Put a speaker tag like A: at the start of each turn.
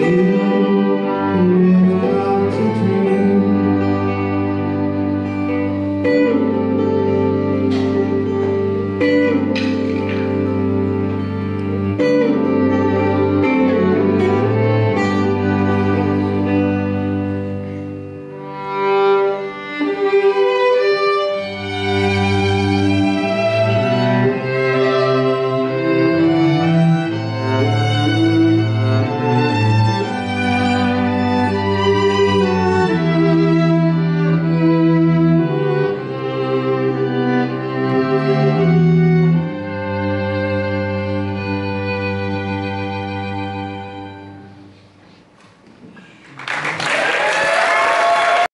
A: you.